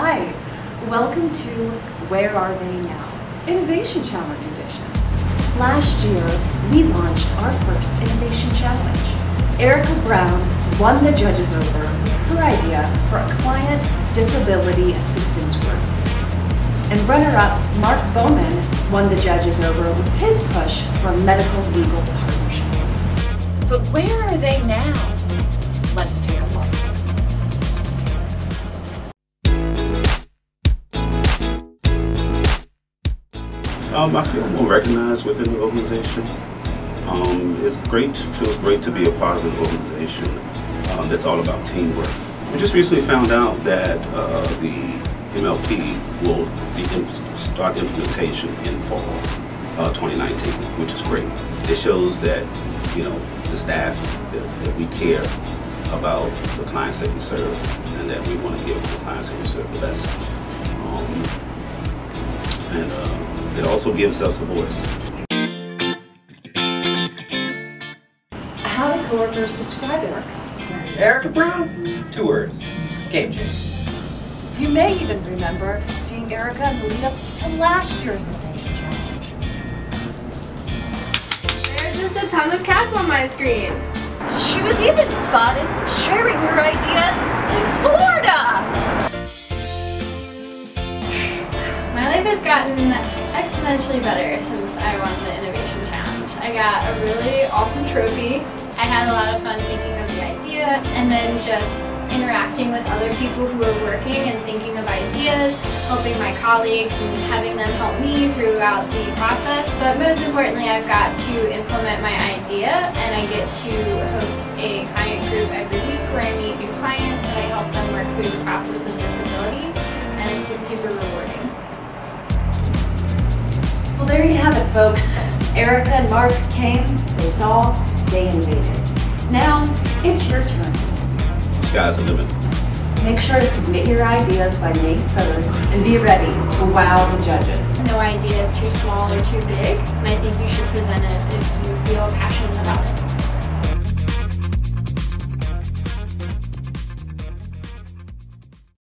Hi, welcome to Where Are They Now? Innovation Challenge Edition. Last year, we launched our first Innovation Challenge. Erica Brown won the judges over with her idea for a client disability assistance group. And runner-up Mark Bowman won the judges over with his push for a medical legal partnership. But where are they now? Let's take a Um, I feel more recognized within the organization. Um, it's great, feels great to be a part of an organization um, that's all about teamwork. We just recently found out that uh, the MLP will be in, start implementation in fall uh, 2019, which is great. It shows that, you know, the staff, that, that we care about the clients that we serve and that we want to give the clients that we serve the best. Um, and uh, it also gives us a voice. How do coworkers describe Erica? Erica Brown? Two words. Game changer. You may even remember seeing Erica in the lead up to last year's Innovation Challenge. There's just a ton of cats on my screen. She was even spotted sharing her ideas in gotten exponentially better since I won the Innovation Challenge. I got a really awesome trophy. I had a lot of fun thinking of the idea and then just interacting with other people who are working and thinking of ideas, helping my colleagues and having them help me throughout the process. But most importantly, I've got to implement my idea and I get to host a client group every week where there you have it, folks. Erica and Mark came, they saw, they invaded. Now, it's your turn. Sky's the limit. Make sure to submit your ideas by May 3rd and be ready to wow the judges. No idea is too small or too big, and I think you should present it if you feel passionate about it.